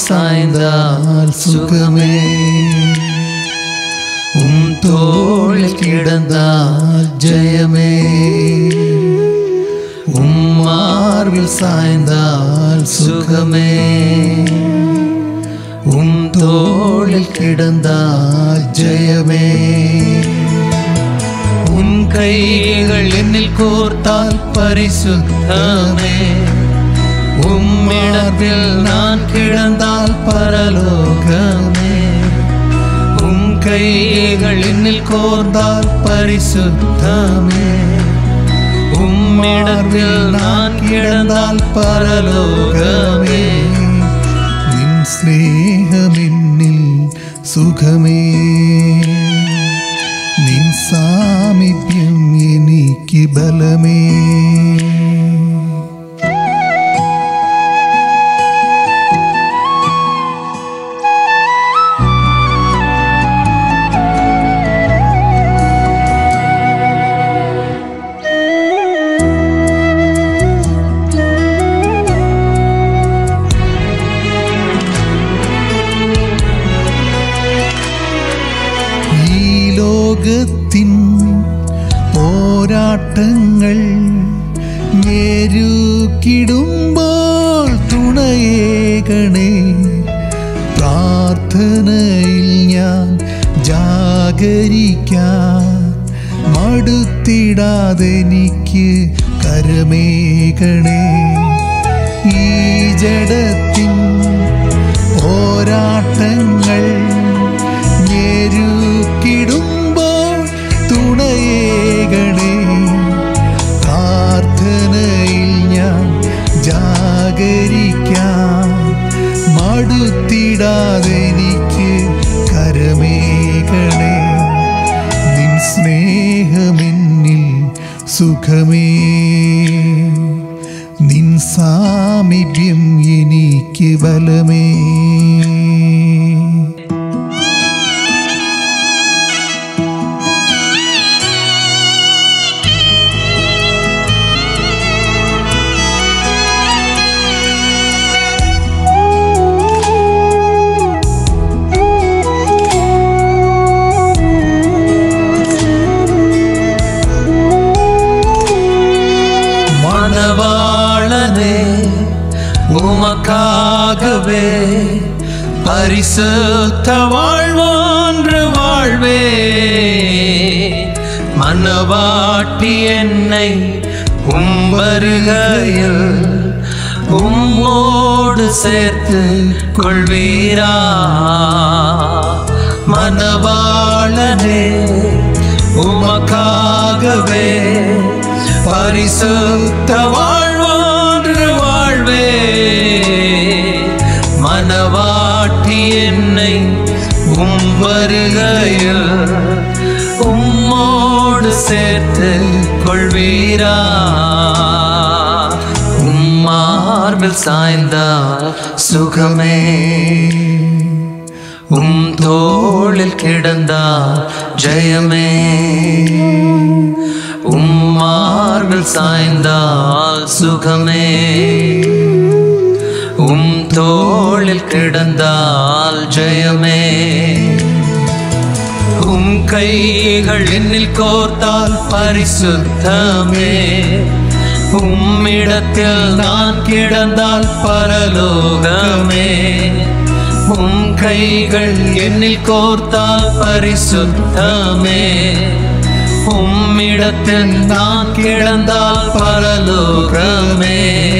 சாய்ந்தால் சுகமே உம் தோளில் கிடந்தால் ஜெயமே உம் மார்பில் சாய்ந்தால் சுகமே உம் தோளில் கிடந்தால் ஜெயமே உன் கைகள் என்னில் கோர்த்தால் பரிசுத்தமே உம்மிடத்தில் நான் கிடந்தால் பரலோகமே உம் கைகள் என்னில் கோர்ந்தால் பரிசுத்தமே உம்மிடத்தில் நான் கிடந்தால் பரலோகமே നിൻ സ്നേഹമെന്നിൽ സുഖമേ നിൻ സാമീപ്യം എനിക്ക് ബലമേ ലോകത്തിൻ പോരാട്ടങ്ങൾ ഞെരുക്കിടുമ്പോൾ തുണയേകണേ പ്രാർത്ഥനയിൽ ഞാൻ ജാഗരിക്കാൻ മടുത്തിടാതെനിക്ക് കരമേകണേ ഈ ജഡത്തിൻ സുഖമേ. നിൻ സാമീപ്യം എനിക്ക് ബലമേ. வாழ்வே. பரிசுத்த வாழ்வான்று வாழ்வே. மனவாட்டி என்னை உம்பருகையில் உம்மோடு சேர்த்து கொள்வீரா. மனவாளனே உமக்காகவே பரிசுத்த வாழ் மனவாட்டி என்னை உம் வருகையில் உம்மோடு சேர்த்து கொள்வீரா உம் மார்பில் சாய்ந்தால் சுகமே உம் தோளில் கிடந்தால் ஜெயமே உம் மார்பில் சாய்ந்தால் சுகமே உம் கோவிலில் கிடந்தால் ஜெயமே. உம் கைகள் என்னில் கோர்த்தால் பரிசுத்தமே. உம்மிடத்தில் நான் கிடந்தால் பரலோகமே. உம் கைகள் என்னில் கோர்த்தால் பரிசுத்தமே. உம்மிடத்தில் நான் கிடந்தால் பரலோகமே.